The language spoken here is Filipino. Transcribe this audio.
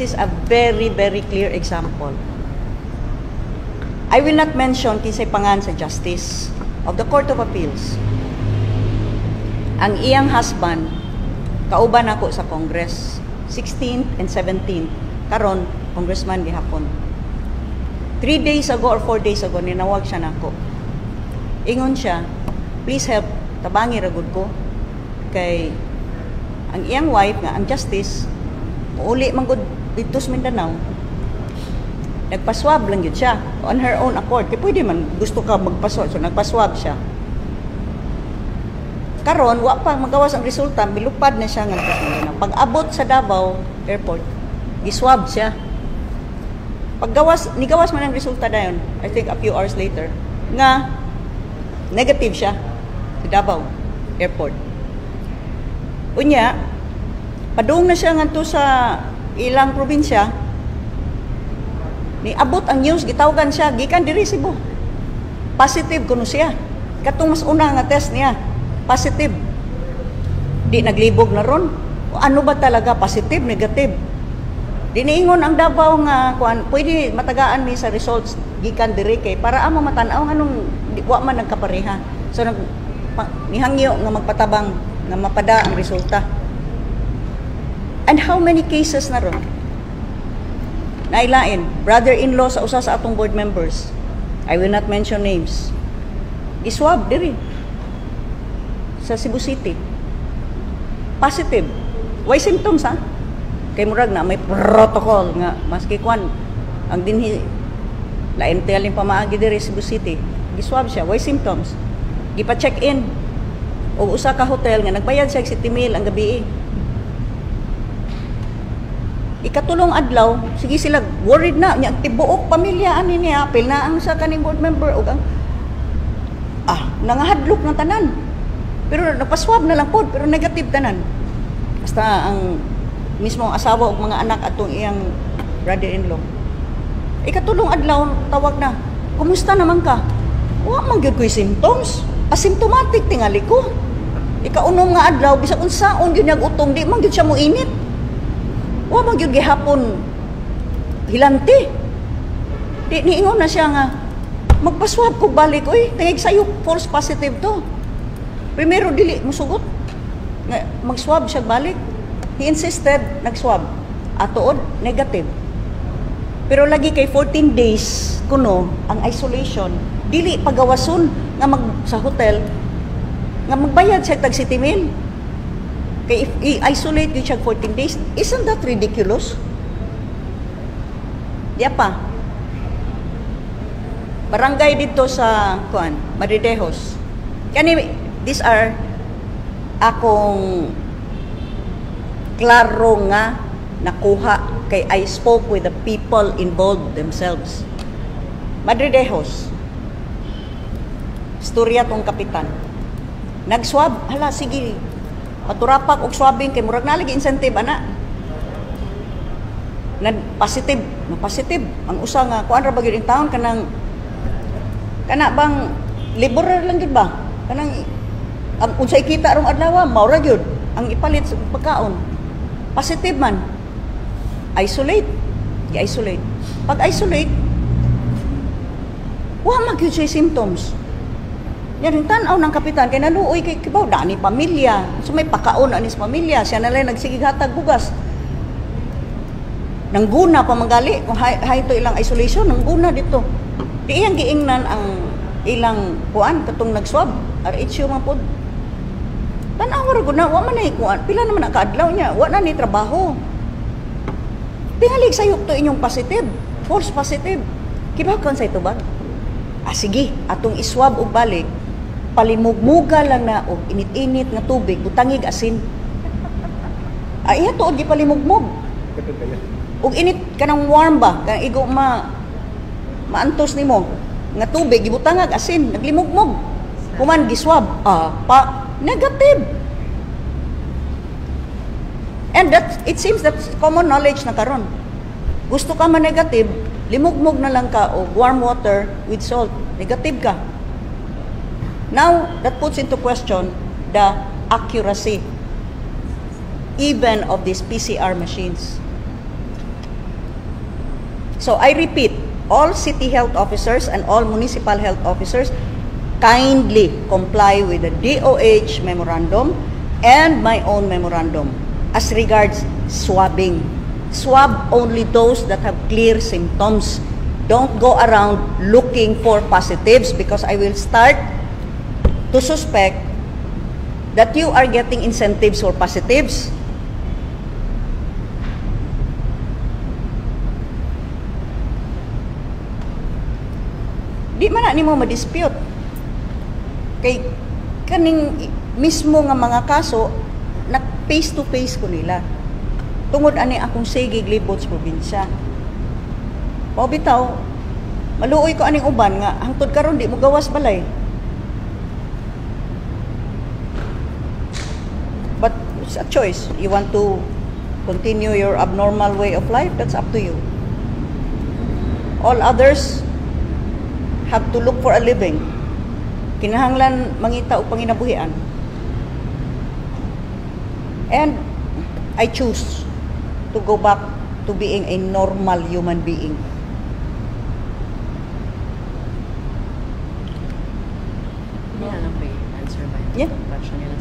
Is a very, very clear example. I will not mention kinsay pangan sa justice of the Court of Appeals. Ang iyang husband, kauban ako sa Congress, 16th and 17th, karon congressman gihapon. Three days ago or four days ago, ninawag siya nako. Ingon siya, please help, tabangi ragod ko. Kay ang iyang wife nga, ang justice, uli man gud dito sa Mindanao, nagpaswab lang yun siya on her own accord. Kaya pwede man gusto ka magpaswab. So nagpaswab siya. Karon, wa pa magawas ang resulta, milupad na siya ngadto sa Mindanao. Pag abot sa Davao Airport, giswab siya. Paggawas, nigawas man ang resulta dayon, I think a few hours later, nga negative siya sa Davao Airport. Unya, padung na siya ngadto sa ilang probinsya, ni abot ang news gitawagan siya gikan diri Cebu. Positive kuno siya. Katong mas una nga test niya, positive. Di naglibog na ron. Ano ba talaga positive, negative? Diniingon ang Davao nga kuan, pwede matagaan ni sa results gikan diri kay para amo matanaw anong di wa man nagkapareha. So nag nihangyo nga magpatabang nga mapada ang resulta. And how many cases na ron? Nailain, brother-in-law sa usa sa atong board members. I will not mention names. Iswab diri sa Cebu City. Positive. Why symptoms ha? Kay murag na may protocol nga maski kwan ang dinhi lain telling pamaagi diri Cebu City. Giswab siya. Why symptoms? Gipa-check in. O usa ka hotel nga nagbayad siya 70 mil ang gabi. Ikatulong adlaw, sige sila worried na nya tibuok pamilya ani niya apil na ang sa kaning board member ug ang ah nangahadlok ng tanan. Pero nagpaswab na lang pod pero negative tanan. Basta ang mismo asawa ug mga anak atong iyang brother-in-law. Ikatulong adlaw tawag na. Kumusta naman ka? Wa man gyud ko'y symptoms. Asymptomatic tingali ko. Ikaunom nga adlaw bisag unsaon gyud niyag utong di man gyud siya mo init. Wa man gyud gihapon hilanti. Di niingon na siya nga magpaswab ko balik oy tingig sayo false positive to. Primero dili musugot nga magswab siya balik. He insisted nagswab. Atuod negative. Pero lagi kay 14 days kuno ang isolation dili pagawason nga mag sa hotel nga magbayad siya tag 70 mil. Kay if i-isolate yun siya 14 days, isn't that ridiculous? Di pa. Barangay dito sa kuan, Maridejos. Kani these are akong klaro nga nakuha kay I spoke with the people involved themselves. Madridejos. Istorya tong kapitan. Nagswab, hala sige. Paturapak og swabbing kay murag nalagi incentive ana. Na positive, na positive. Ang usa nga kuan ra ba gyud town kanang kana bang liberal lang gyud ba? Kanang ang unsay kita rong adlaw mao ra gyud ang ipalit sa pagkaon. Positive man. Isolate. I-isolate. Pag isolate, wa magyud siya symptoms. Yan tanaw ng kapitan, kay naluoy kay kibaw, dani pamilya. So may pakaon anis pamilya, siya nalang nagsigig hatag bugas. Nangguna pa magali, kung hay, to ilang isolation, nangguna dito. Di iyang giingnan ang ilang kuan, katong nagswab, RHU man pod. Tanaw ra gud na, wa man na kuan, pila naman ang kaadlaw niya, wa na ni trabaho. Tingalig sayop to inyong positive, false positive. Kibaw kan sa ito ba? Ah, sige, atong iswab og balik, palimugmuga lang na og init-init nga tubig, butangig asin. Ah, iya tuod gipalimugmog. Og init kanang warm ba, kanang igo ma maantos nimo nga tubig gibutangag asin, naglimugmog. Human giswab, ah, pa negative. And that it seems that common knowledge na karon. Gusto ka man negative, limugmog na lang ka o warm water with salt. Negative ka. Now, that puts into question the accuracy even of these PCR machines. So I repeat, all city health officers and all municipal health officers kindly comply with the DOH memorandum and my own memorandum as regards swabbing. Swab only those that have clear symptoms. Don't go around looking for positives because I will start to suspect that you are getting incentives for positives. Di man na nimo ma-dispute. Kay kaning mismo nga mga kaso na face to face ko nila. Tungod ani akong sige libot sa probinsya. O bitaw, maluoy ko aning uban nga hangtod karon di mo gawas balay. It's a choice. You want to continue your abnormal way of life, that's up to you. All others have to look for a living. Kinahanglan mangita o panginabuhian. And I choose to go back to being a normal human being. Yeah. question nila